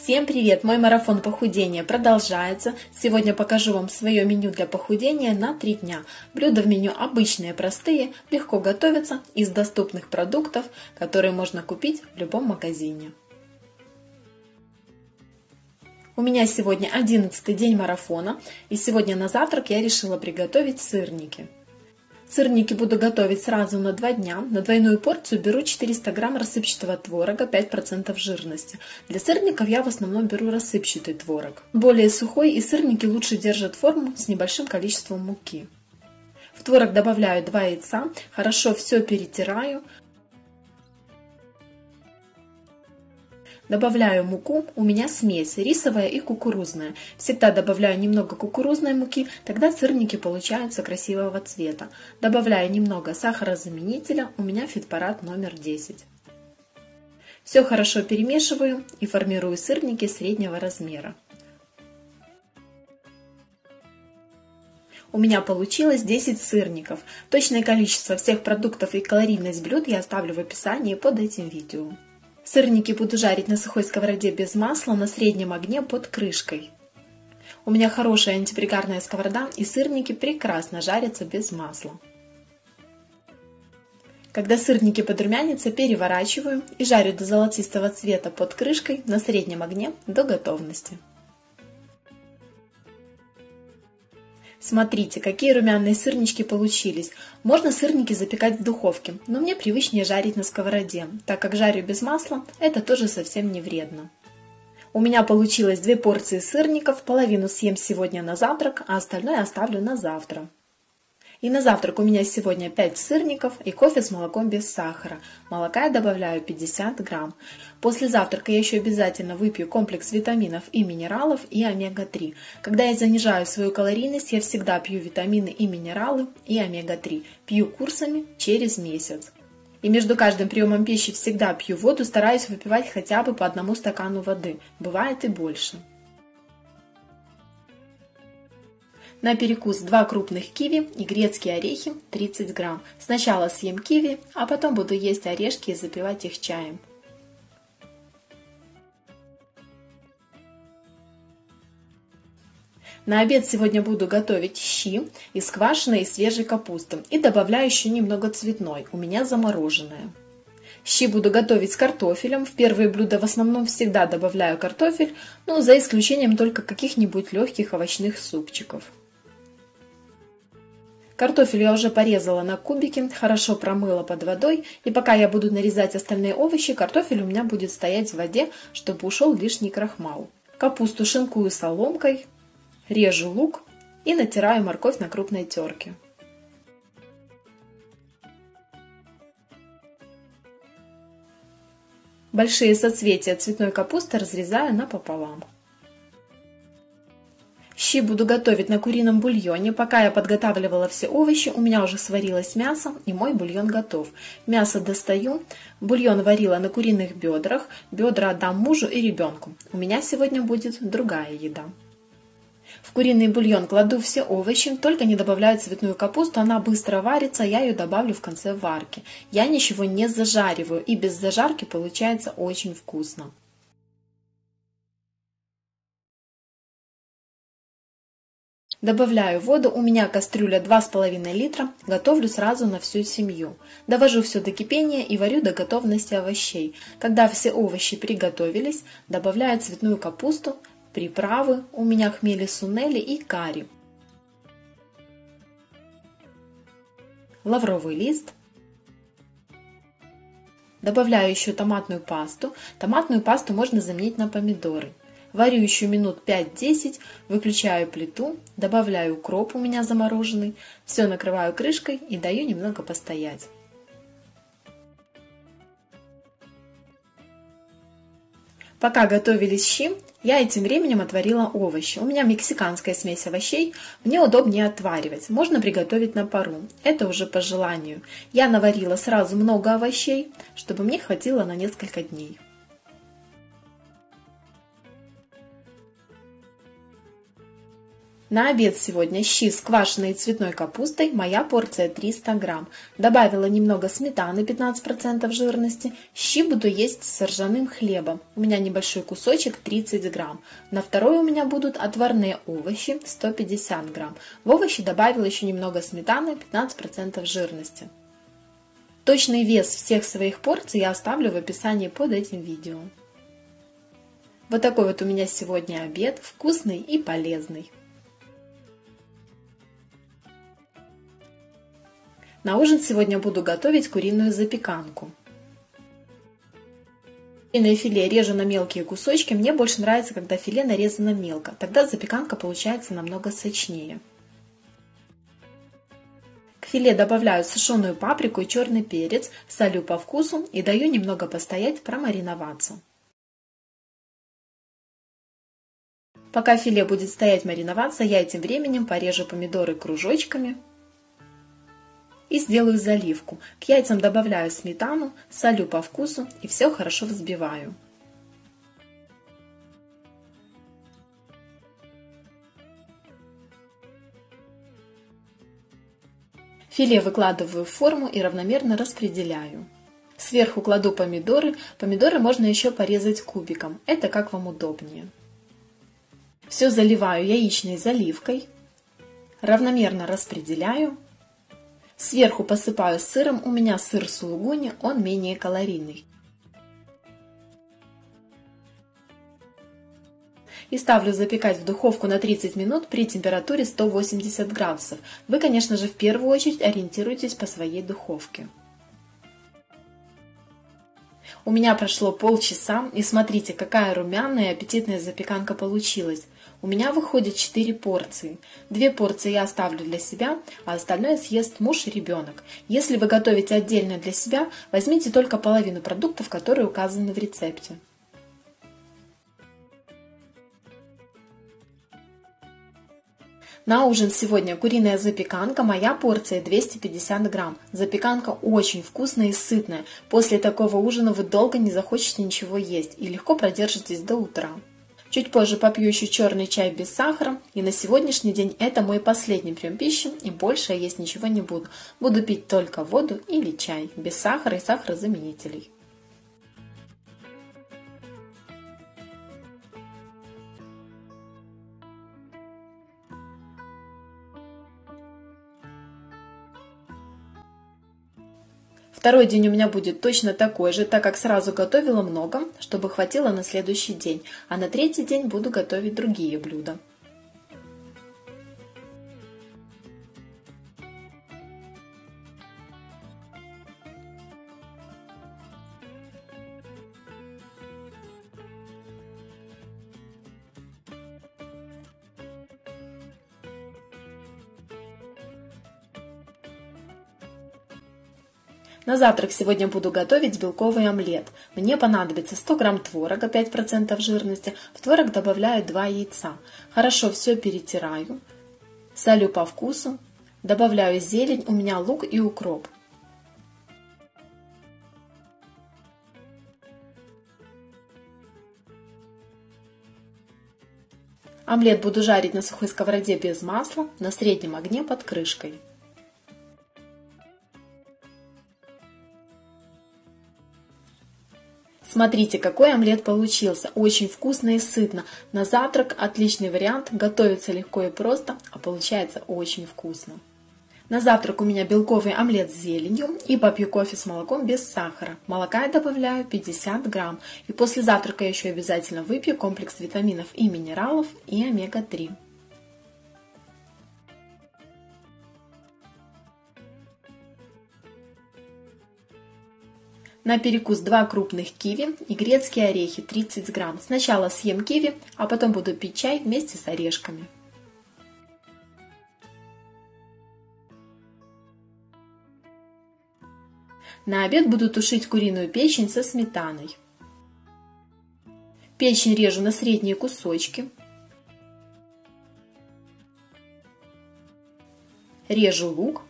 Всем привет! Мой марафон похудения продолжается. Сегодня покажу вам свое меню для похудения на 3 дня. Блюда в меню обычные, простые, легко готовятся из доступных продуктов, которые можно купить в любом магазине. У меня сегодня 11 день марафона, и сегодня на завтрак я решила приготовить сырники. Сырники буду готовить сразу на 2 дня. На двойную порцию беру 400 грамм рассыпчатого творога 5% жирности. Для сырников я в основном беру рассыпчатый творог. Более сухой и сырники лучше держат форму с небольшим количеством муки. В творог добавляю 2 яйца, хорошо все перетираю, Добавляю муку, у меня смесь рисовая и кукурузная. Всегда добавляю немного кукурузной муки, тогда сырники получаются красивого цвета. Добавляю немного сахарозаменителя, у меня фитпарад номер 10. Все хорошо перемешиваю и формирую сырники среднего размера. У меня получилось 10 сырников. Точное количество всех продуктов и калорийность блюд я оставлю в описании под этим видео. Сырники буду жарить на сухой сковороде без масла на среднем огне под крышкой. У меня хорошая антипригарная сковорода и сырники прекрасно жарятся без масла. Когда сырники подрумянятся, переворачиваю и жарю до золотистого цвета под крышкой на среднем огне до готовности. Смотрите, какие румяные сырнички получились. Можно сырники запекать в духовке, но мне привычнее жарить на сковороде, так как жарю без масла, это тоже совсем не вредно. У меня получилось две порции сырников, половину съем сегодня на завтрак, а остальное оставлю на завтра. И на завтрак у меня сегодня 5 сырников и кофе с молоком без сахара. Молока я добавляю 50 грамм. После завтрака я еще обязательно выпью комплекс витаминов и минералов и омега-3. Когда я занижаю свою калорийность, я всегда пью витамины и минералы и омега-3. Пью курсами через месяц. И между каждым приемом пищи всегда пью воду, стараюсь выпивать хотя бы по одному стакану воды. Бывает и больше. На перекус 2 крупных киви и грецкие орехи 30 грамм. Сначала съем киви, а потом буду есть орешки и запивать их чаем. На обед сегодня буду готовить щи из квашеной и свежей капусты и добавляю еще немного цветной, у меня замороженная. Щи буду готовить с картофелем. В первые блюда в основном всегда добавляю картофель, но за исключением только каких-нибудь легких овощных супчиков. Картофель я уже порезала на кубики, хорошо промыла под водой, и пока я буду нарезать остальные овощи, картофель у меня будет стоять в воде, чтобы ушел лишний крахмал. Капусту шинкую соломкой, режу лук и натираю морковь на крупной терке. Большие соцветия цветной капусты разрезаю напополам. Щи буду готовить на курином бульоне. Пока я подготавливала все овощи, у меня уже сварилось мясо и мой бульон готов. Мясо достаю. Бульон варила на куриных бедрах. Бедра отдам мужу и ребенку. У меня сегодня будет другая еда. В куриный бульон кладу все овощи, только не добавляю цветную капусту, она быстро варится, я ее добавлю в конце варки. Я ничего не зажариваю и без зажарки получается очень вкусно. Добавляю воду, у меня кастрюля 2,5 литра, готовлю сразу на всю семью. Довожу все до кипения и варю до готовности овощей. Когда все овощи приготовились, добавляю цветную капусту, приправы, у меня хмели сунели и карри. Лавровый лист. Добавляю еще томатную пасту. Томатную пасту можно заменить на помидоры. Варю еще минут 5-10, выключаю плиту, добавляю укроп у меня замороженный, все накрываю крышкой и даю немного постоять. Пока готовились щи, я этим временем отварила овощи. У меня мексиканская смесь овощей, мне удобнее отваривать. Можно приготовить на пару, это уже по желанию. Я наварила сразу много овощей, чтобы мне хватило на несколько дней. На обед сегодня щи с квашеной цветной капустой, моя порция 300 грамм. Добавила немного сметаны 15% жирности. Щи буду есть с ржаным хлебом. У меня небольшой кусочек 30 грамм. На второй у меня будут отварные овощи 150 грамм. В овощи добавила еще немного сметаны 15% жирности. Точный вес всех своих порций я оставлю в описании под этим видео. Вот такой вот у меня сегодня обед, вкусный и полезный. На ужин сегодня буду готовить куриную запеканку. Куриное филе режу на мелкие кусочки. Мне больше нравится, когда филе нарезано мелко. Тогда запеканка получается намного сочнее. К филе добавляю сушеную паприку и черный перец, солю по вкусу и даю немного постоять промариноваться. Пока филе будет стоять мариноваться, я этим временем порежу помидоры кружочками и сделаю заливку. К яйцам добавляю сметану, солю по вкусу и все хорошо взбиваю. Филе выкладываю в форму и равномерно распределяю. Сверху кладу помидоры. Помидоры можно еще порезать кубиком. Это как вам удобнее. Все заливаю яичной заливкой. Равномерно распределяю Сверху посыпаю сыром, у меня сыр сулугуни, он менее калорийный. И ставлю запекать в духовку на 30 минут при температуре 180 градусов. Вы, конечно же, в первую очередь ориентируйтесь по своей духовке. У меня прошло полчаса, и смотрите, какая румяная и аппетитная запеканка получилась. У меня выходит 4 порции. Две порции я оставлю для себя, а остальное съест муж и ребенок. Если вы готовите отдельно для себя, возьмите только половину продуктов, которые указаны в рецепте. На ужин сегодня куриная запеканка, моя порция 250 грамм. Запеканка очень вкусная и сытная. После такого ужина вы долго не захочете ничего есть и легко продержитесь до утра. Чуть позже попью еще черный чай без сахара. И на сегодняшний день это мой последний прием пищи, и больше я есть ничего не буду. Буду пить только воду или чай, без сахара и сахарозаменителей. Второй день у меня будет точно такой же, так как сразу готовила много, чтобы хватило на следующий день, а на третий день буду готовить другие блюда. На завтрак сегодня буду готовить белковый омлет. Мне понадобится 100 грамм творога 5% жирности. В творог добавляю 2 яйца. Хорошо все перетираю. Солю по вкусу. Добавляю зелень, у меня лук и укроп. Омлет буду жарить на сухой сковороде без масла на среднем огне под крышкой. Смотрите, какой омлет получился. Очень вкусно и сытно. На завтрак отличный вариант. Готовится легко и просто, а получается очень вкусно. На завтрак у меня белковый омлет с зеленью и попью кофе с молоком без сахара. Молока я добавляю 50 грамм. И после завтрака я еще обязательно выпью комплекс витаминов и минералов и омега-3. На перекус 2 крупных киви и грецкие орехи 30 грамм. Сначала съем киви, а потом буду пить чай вместе с орешками. На обед буду тушить куриную печень со сметаной. Печень режу на средние кусочки. Режу лук.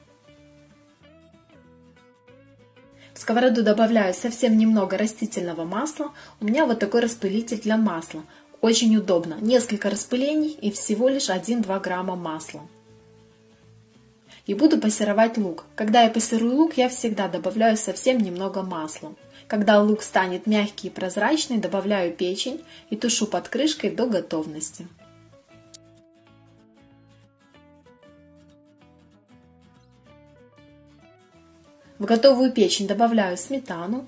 В сковороду добавляю совсем немного растительного масла. У меня вот такой распылитель для масла. Очень удобно. Несколько распылений и всего лишь 1-2 грамма масла. И буду пассеровать лук. Когда я пассерую лук, я всегда добавляю совсем немного масла. Когда лук станет мягкий и прозрачный, добавляю печень и тушу под крышкой до готовности. В готовую печень добавляю сметану,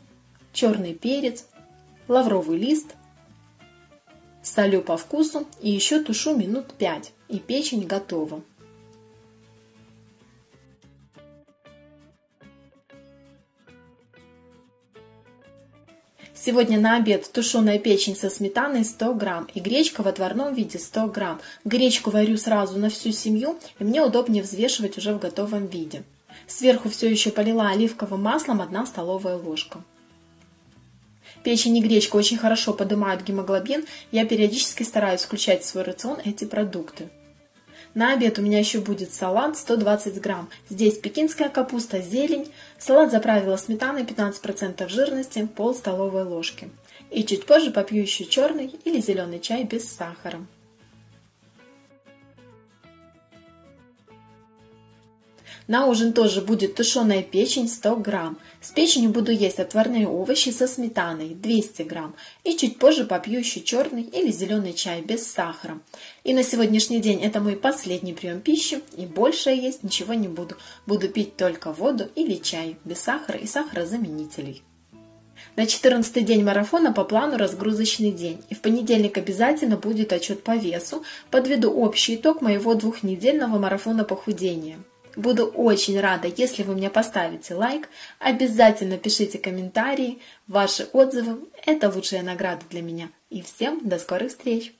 черный перец, лавровый лист, солю по вкусу и еще тушу минут 5, и печень готова. Сегодня на обед тушеная печень со сметаной 100 грамм и гречка в отварном виде 100 грамм. Гречку варю сразу на всю семью и мне удобнее взвешивать уже в готовом виде. Сверху все еще полила оливковым маслом 1 столовая ложка. Печень и гречка очень хорошо поднимают гемоглобин, я периодически стараюсь включать в свой рацион эти продукты. На обед у меня еще будет салат 120 грамм. Здесь пекинская капуста, зелень. Салат заправила сметаной 15% жирности, пол столовой ложки. И чуть позже попью еще черный или зеленый чай без сахара. На ужин тоже будет тушеная печень 100 грамм. С печенью буду есть отварные овощи со сметаной 200 грамм. И чуть позже попью еще черный или зеленый чай без сахара. И на сегодняшний день это мой последний прием пищи. И больше есть ничего не буду. Буду пить только воду или чай без сахара и сахарозаменителей. На 14 день марафона по плану разгрузочный день. И в понедельник обязательно будет отчет по весу. Подведу общий итог моего двухнедельного марафона похудения. Буду очень рада, если вы мне поставите лайк. Обязательно пишите комментарии. Ваши отзывы – это лучшая награда для меня. И всем до скорых встреч!